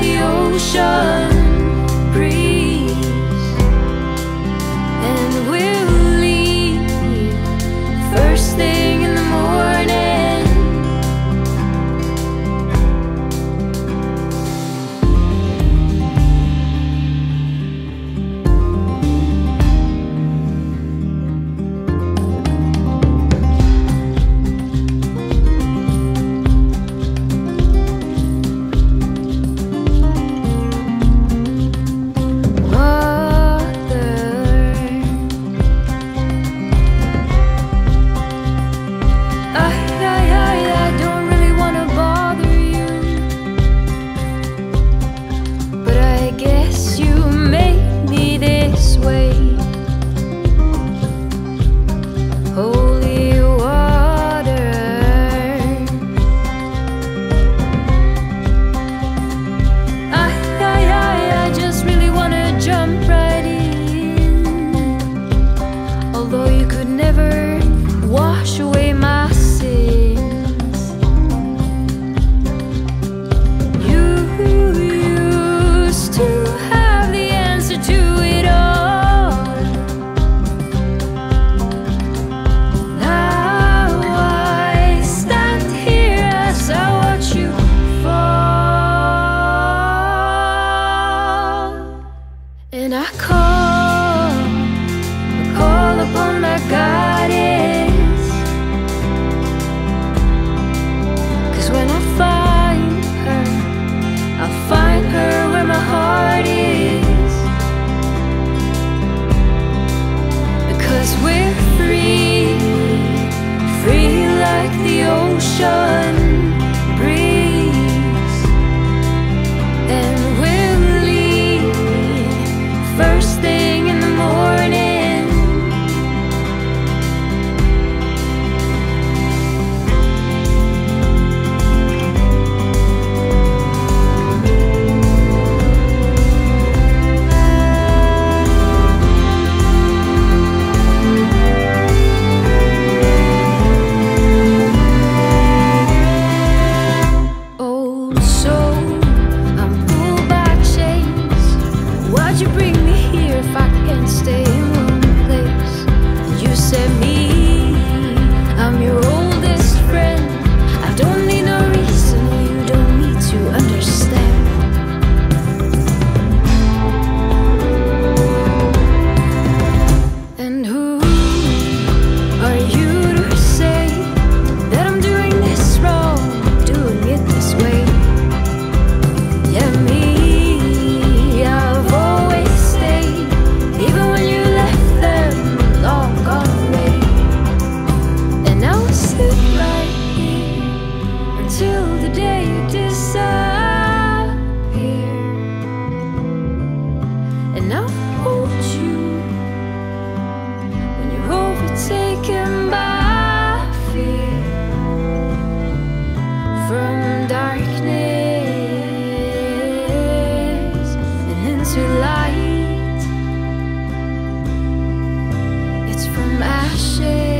the ocean upon ashes